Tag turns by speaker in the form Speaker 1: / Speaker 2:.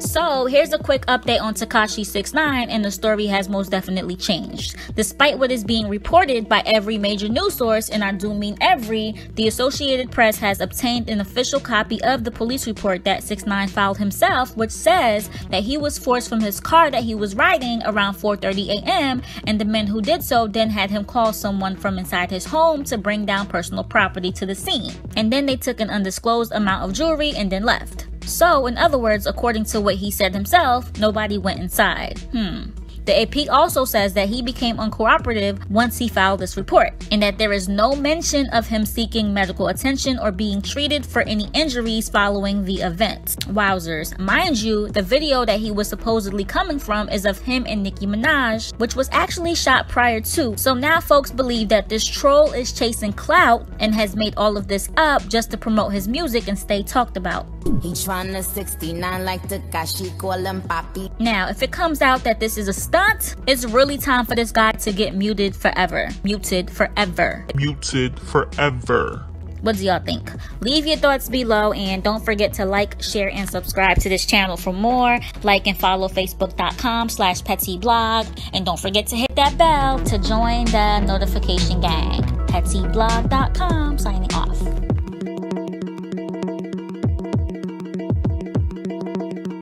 Speaker 1: So here's a quick update on Tekashi 69 and the story has most definitely changed. Despite what is being reported by every major news source, and I do mean every, the Associated Press has obtained an official copy of the police report that 69 filed himself, which says that he was forced from his car that he was riding around 4:30 a.m. and the men who did so then had him call someone from inside his home to bring down personal property to the scene. And then they took an undisclosed amount of jewelry and then left. So, in other words, according to what he said himself, nobody went inside. Hmm. The AP also says that he became uncooperative once he filed this report, and that there is no mention of him seeking medical attention or being treated for any injuries following the event. Wowzers. Mind you, the video that he was supposedly coming from is of him and Nicki Minaj, which was actually shot prior to. So now folks believe that this troll is chasing clout and has made all of this up just to promote his music and stay talked about.
Speaker 2: He trying to 69 like Tekashi call him Papi.
Speaker 1: Now, if it comes out that this is a stunt, it's really time for this guy to get muted forever. Muted forever.
Speaker 3: Muted forever.
Speaker 1: What do y'all think? Leave your thoughts below and don't forget to like, share, and subscribe to this channel for more. Like and follow facebook.com slash petteablog. And don't forget to hit that bell to join the notification gang. petteablog.com signing off.